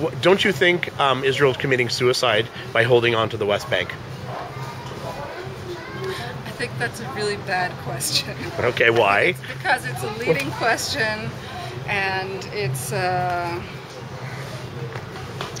wh- don't you think um, Israel's committing suicide by holding on to the West Bank? I think that's a really bad question. Okay, why? because it's a leading question and it's uh,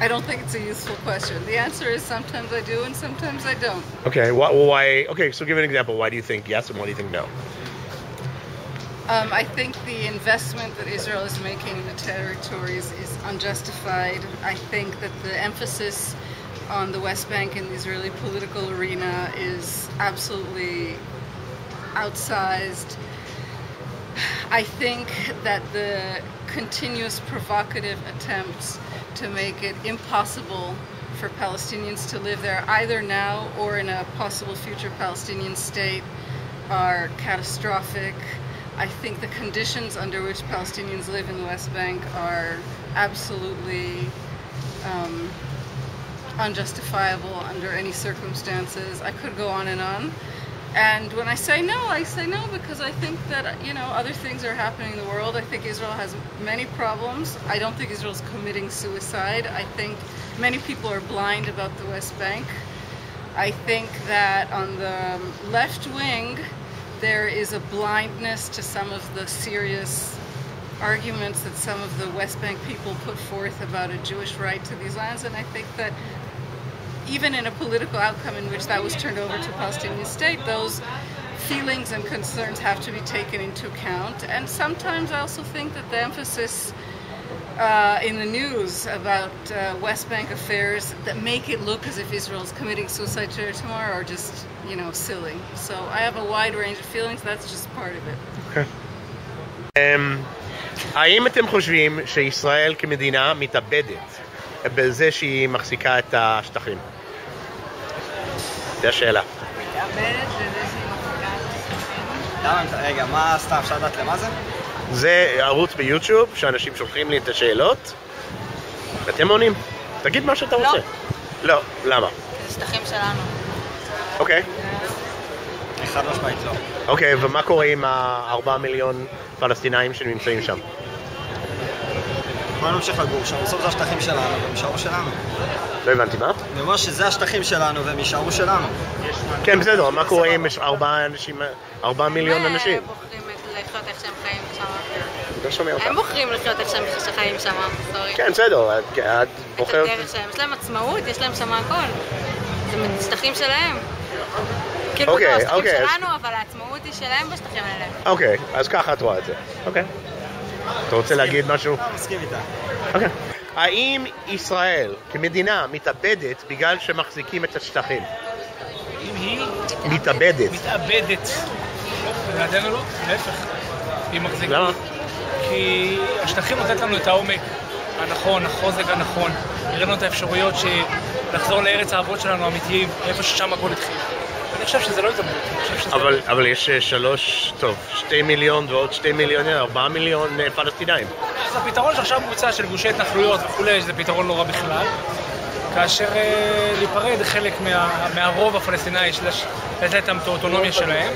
I don't think it's a useful question. The answer is sometimes I do and sometimes I don't. Okay, why, why? Okay, so give an example. Why do you think yes and why do you think no? Um, I think the investment that Israel is making in the territories is unjustified. I think that the emphasis on the West Bank in the Israeli political arena is absolutely outsized. I think that the continuous provocative attempts to make it impossible for Palestinians to live there, either now or in a possible future Palestinian state, are catastrophic. I think the conditions under which Palestinians live in the West Bank are absolutely um, unjustifiable under any circumstances. I could go on and on. And when I say no, I say no because I think that, you know, other things are happening in the world. I think Israel has many problems. I don't think Israel's committing suicide. I think many people are blind about the West Bank. I think that on the left wing, there is a blindness to some of the serious arguments that some of the West Bank people put forth about a Jewish right to these lands. And I think that even in a political outcome in which that was turned over to Palestinian state, those feelings and concerns have to be taken into account. And sometimes I also think that the emphasis uh, in the news about uh, West Bank affairs that make it look as if Israel's committing suicide tomorrow are just, you know, silly. So I have a wide range of feelings. That's just part of it. Um, האם אתם חושבים שישראל כמדינה מתאבדת בזה שהיא מחזיקה את השטחים? זו השאלה. למה, רגע, מה, סתם, אפשר לדעת למה זה? זה ערוץ ביוטיוב שאנשים שולחים לי את השאלות ואתם עונים. תגיד מה שאתה רוצה. לא. למה? זה שטחים שלנו. אוקיי. חד משמעית לא. אוקיי, ומה קורה עם הארבעה מיליון פלסטינאים שנמצאים שם? בוא נמשיך לגור שם, בסוף זה השטחים שלנו, והם יישארו שלנו. לא הבנתי מה? אני אומר שזה השטחים שלנו, והם יישארו שלנו. כן, בסדר, מה קורה עם ארבעה אנשים, ארבעה מיליון הם אנשים? בוחרים לחיות איך שהם חיים. לא שומע אותך. הם בוחרים לחיות איך שהם חיים שם, סורי. כן, בסדר, את- את את בוחרת... הדרך שלהם. יש להם עצמאות, יש להם שם הכל. זה שטחים שלהם. כאילו, אוקיי, לא, השטחים אוקיי, שלנו, אבל העצמאות היא שלהם בשטחים האלה. אוקיי, אז ככה את רואה את זה. אוקיי. אתה רוצה להגיד משהו? לא, מסכים איתה. אוקיי. האם ישראל כמדינה מתאבדת בגלל שמחזיקים את השטחים? אם היא מתאבדת. מתאבדת. לדעתנו לא, להפך. היא מחזיקה. למה? כי השטחים נותנת לנו את העומק הנכון, החוזק הנכון. הראינו את האפשרויות של לחזור לארץ האבות שלנו האמיתיים, איפה ששם הכל התחיל. אני חושב שזה לא אני חושב שזה... אבל, אבל יש אה, שלוש, טוב, שתי מיליון ועוד שתי מיליון, ארבעה מיליון אה, פלסטינאים. אז הפתרון שעכשיו מוצע של גושי התנחלויות וכולי, זה פתרון לא רע בכלל. כאשר אה, להיפרד חלק מה, מהרוב הפלסטיני, לתת להם את האוטונומיה שלהם,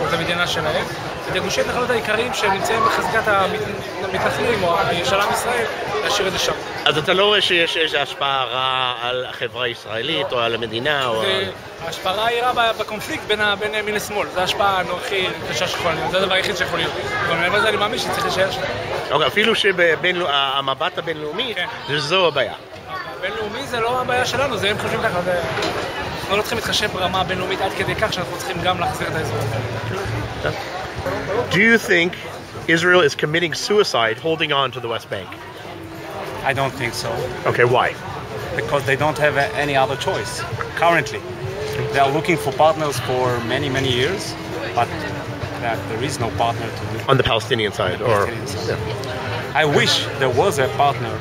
או את המדינה שלהם, ואת גושי ההתנחלות העיקריים שנמצאים בחזקת המת- המתנחלים או של עם ישראל, להשאיר את זה שם. אז אתה לא רואה שיש איזו השפעה רעה על החברה הישראלית או על המדינה או על... ההשפעה היא רעה בקונפליקט בין, ה- בין ימין לשמאל, זו ההשפעה הנוכחית, הקשה שיכולה להיות, זה הדבר היחיד שיכול להיות. אבל מעבר לזה אני מאמין שצריך להישאר שם. אוקיי, אפילו שהמבט הבינלאומי, כן. זו הבעיה. הבינלאומי זה לא הבעיה שלנו, זה הם חושבים ככה, זה... אנחנו לא צריכים להתחשב ברמה הבינלאומית עד כדי כך שאנחנו צריכים גם להחזיר את האזור הזה. Do you think Israel is committing suicide holding on to the West Bank? I don't think so, Okay, why? because they don't have a- any other choice currently. They are looking for partners for many, many years, but that there is no partner to do. On the Palestinian side, or Palestinian side. I wish there was a partner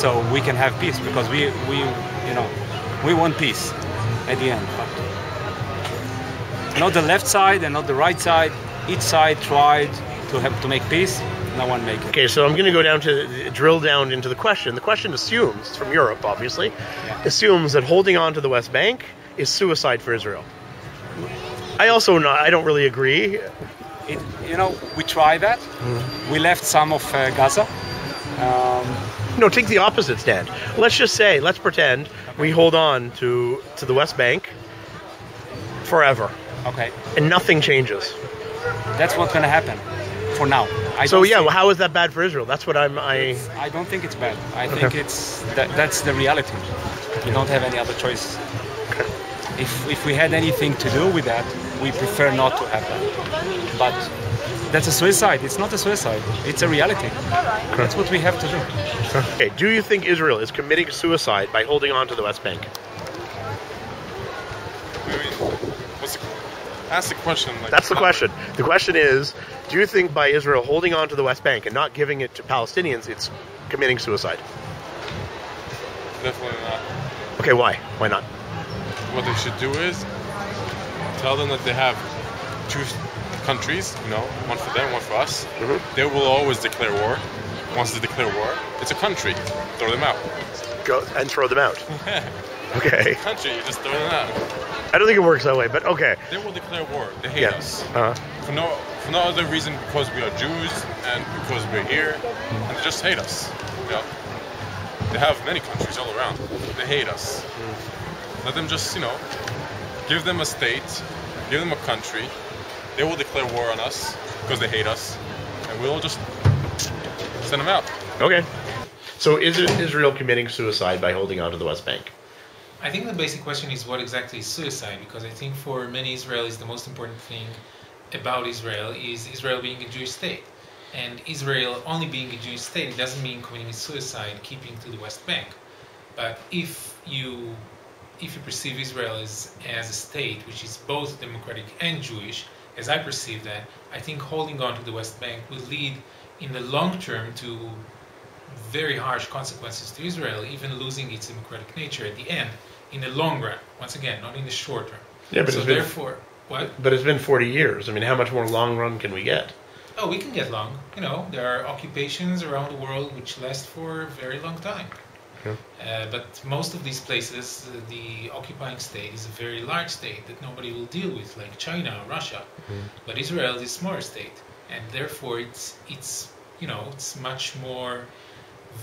so we can have peace because we, we you know, we want peace at the end. But not the left side and not the right side. Each side tried to have to make peace. No one make it. Okay, so I'm going to go down to drill down into the question. The question assumes, from Europe obviously, assumes that holding on to the West Bank is suicide for Israel. I also not, I don't really agree. It, you know, we tried that. We left some of uh, Gaza, No, take the opposite stand. Let's just say, let's pretend we hold on to to the West Bank forever, Okay, and nothing changes. that's what's gonna happen for now. I So yeah, well, how is that bad for Israel? That's what I'm. I I don't think it's bad. I think it's that, that's the reality. We don't have any other choice. If if we had anything to do with that, we prefer not to have that. But that's a suicide. It's not a suicide. It's a reality. That's what we have to do. okay. Do you think Israel is committing suicide by holding on to the West Bank? I mean, what's the, ask the question. Like, That's the question. The question is, do you think by Israel holding on to the West Bank and not giving it to Palestinians, it's committing suicide? Definitely not. Okay, why? Why not? What they should do is tell them that they have two countries. You know, one for them, one for us. Mhm. They will always declare war. Once they declare war, it's a country. Throw them out. Go and throw them out. Okay. country, you just throw them out. I don't think it works that way, but okay. They will declare war. They hate Yeah. us. Uh, For no for no other reason because we are Jews and because we're here, and they just hate us. You know, they have many countries all around. They hate us. Let them just you know, give them a state, give them a country. They will declare war on us because they hate us, and we'll just send them out. okay. So is Israel committing suicide by holding on to the West Bank? I think the basic question is what exactly is suicide? Because I think for many Israelis, the most important thing about Israel is Israel being a Jewish state. And Israel only being a Jewish state doesn't mean committing suicide, keeping to the West Bank. But if you if you perceive Israel as, as a state which is both democratic and Jewish, as I perceive that, I think holding on to the West Bank will lead in the long term to very harsh consequences to Israel, even losing its democratic nature at the end, in the long run. Once again, not in the short term. Yeah, but so it's been- therefore, what? But it's been 40 years. I mean, how much more long run can we get? Oh, we can get long. You know, there are occupations around the world which last for a very long time. Yeah. Uh, but most of these places, uh, the occupying state is a very large state that nobody will deal with, like China or Russia. But Israel is a smaller state, and therefore it's it's you know it's much more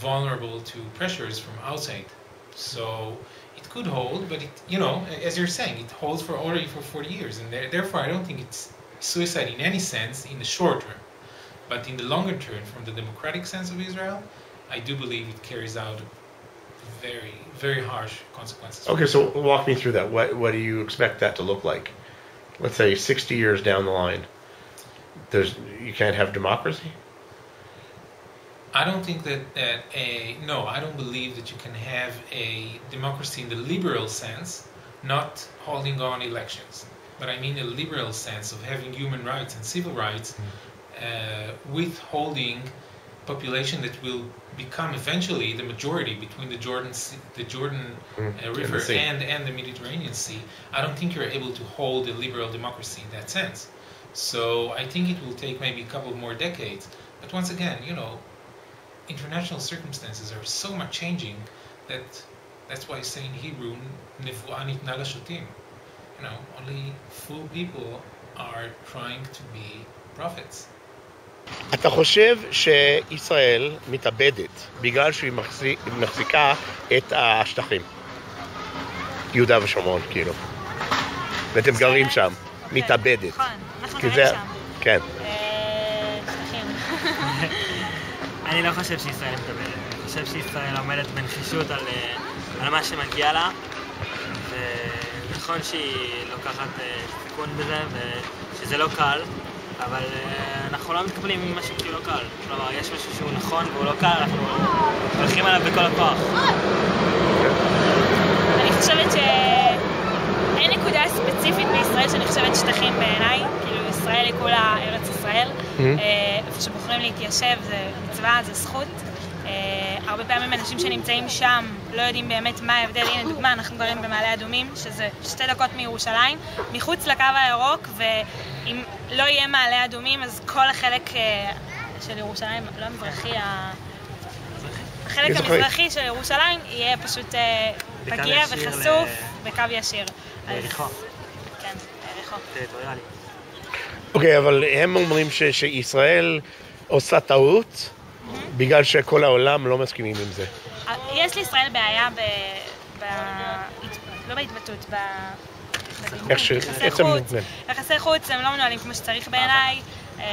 vulnerable to pressures from outside. So it could hold, but it you know as you're saying, it holds for already for 40 years, and there, therefore I don't think it's suicide in any sense in the short term. But in the longer term, from the democratic sense of Israel, I do believe it carries out very, very harsh consequences. Okay, so walk me through that. What what do you expect that to look like? Let's say 60 years down the line. There's you can't have democracy. I don't think that, that a no, I don't believe that you can have a democracy in the liberal sense, not holding on elections. But I mean a liberal sense of having human rights and civil rights, uh, withholding population that will become eventually the majority between the Jordan the Jordan uh, and the River and and the Mediterranean Sea. I don't think you're able to hold a liberal democracy in that sense. So I think it will take maybe a couple more decades. But once again, you know, international circumstances are so much changing that that's why I say in Hebrew, "Nevuah nitna lashotim." You know, only fool people are trying to be prophets. אתה חושב שישראל מתאבדת בגלל שהיא מחזיק, מחזיקה את השטחים? יהודה ושומרון, כאילו. ואתם גרים שם. מתאבדת. נכון, אנחנו גרים שם. כן. אה, שטחים. אני לא חושב שישראל מתאבדת. אני חושב שישראל עומדת בנחישות על, אה, על מה שמגיע לה, ונכון שהיא לוקחת אה, סיכון בזה, ושזה לא קל, אבל אה, אנחנו לא מתקבלים עם משהו שהוא לא קל. כלומר, יש משהו שהוא נכון והוא לא קל, אנחנו הולכים עליו בכל הכוח. אני חושבת שאין נקודה ספציפית בישראל שנחשבת שטחים בעיניי, כאילו ישראל היא כולה ארץ ישראל, אה, איפה שבוחרים להתיישב זה מצווה, זה זכות. אה, הרבה פעמים אנשים שנמצאים שם לא יודעים באמת מה ההבדל, הנה דוגמה, אנחנו גרים במעלה אדומים, שזה שתי דקות מירושלים, מחוץ לקו הירוק, ואם לא יהיה מעלה אדומים אז כל החלק אה, של ירושלים, לא המזרחי, החלק מזרחי. המזרחי של ירושלים יהיה פשוט אה, פגיע וחשוף בקו ישיר. ליריחו. כן. טריטוריאלי. אוקיי, אבל הם אומרים ש, שישראל עושה טעות בגלל שכל העולם לא מסכימים עם זה. יש לישראל בעיה ב... לא בהתבטאות, איך ש- יחסי איך הם- חוץ. כן. יחסי חוץ הם לא מנוהלים כמו שצריך בעיניי. אה,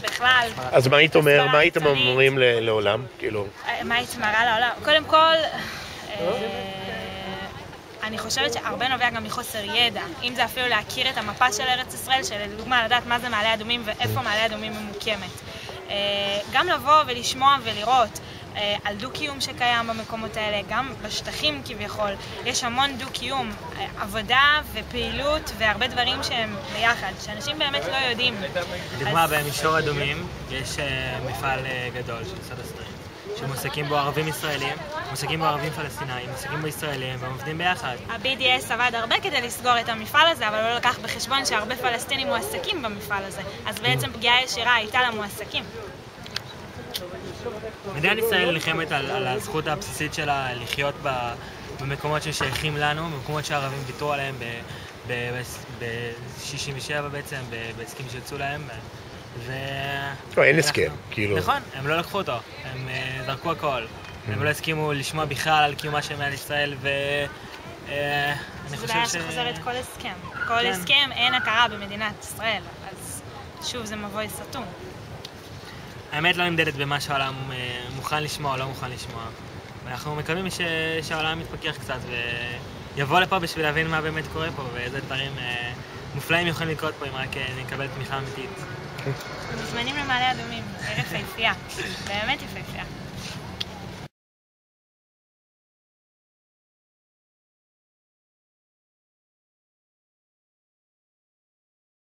בכלל. אז מה היית אומר, מה הייתם. אומרים לעולם? כאילו, אה, מה הייתי מראה לעולם? קודם כל, אה, אני חושבת שהרבה נובע גם מחוסר ידע. אם זה אפילו להכיר את המפה של ארץ ישראל, שלדוגמה לדעת מה זה מעלה אדומים ואיפה מעלה אדומים ממוקמת. אה, גם לבוא ולשמוע ולראות. אה, על דו-קיום שקיים במקומות האלה, גם בשטחים כביכול. יש המון דו-קיום, אה, עבודה ופעילות והרבה דברים שהם ביחד, שאנשים באמת לא יודעים. לדוגמה, אז- במישור אדומים יש אה, מפעל אה, גדול של סודה סטרים, שמועסקים בו ערבים ישראלים, מועסקים בו ערבים פלסטינאים, מועסקים בו ישראלים, והם עובדים ביחד. ה-BDS עבד הרבה כדי לסגור את המפעל הזה, אבל לא לקח בחשבון שהרבה פלסטינים מועסקים במפעל הזה. אז בעצם פגיעה ישירה הייתה למועסקים. מדינת ישראל נלחמת על, על הזכות הבסיסית שלה לחיות ב, במקומות ששייכים לנו, במקומות שהערבים ויתרו עליהם ב-67 בעצם, בהסכמים שיצאו להם. ו... לא, אין הסכם, כאילו. נכון, הם לא לקחו אותו, הם אה, זרקו הכל. הם לא הסכימו לשמוע בכלל על קיומה של מדינת ישראל, ו... אה, אני זו חושב בעיה ש... שחוזרת כל הסכם. כל כן. הסכם אין הכרה במדינת ישראל, אז שוב זה מבוי סתום. האמת לא נמדדת במה שהעולם אה, מוכן לשמוע או לא מוכן לשמוע. ואנחנו מקווים ש... שהעולם יתפכח קצת ויבוא לפה בשביל להבין מה באמת קורה פה, ואיזה דברים אה, מופלאים יכולים לקרות פה אם רק אה, נקבל תמיכה אמיתית. מוזמנים למעלה אדומים, עיר יפהפייה. באמת יפהפייה.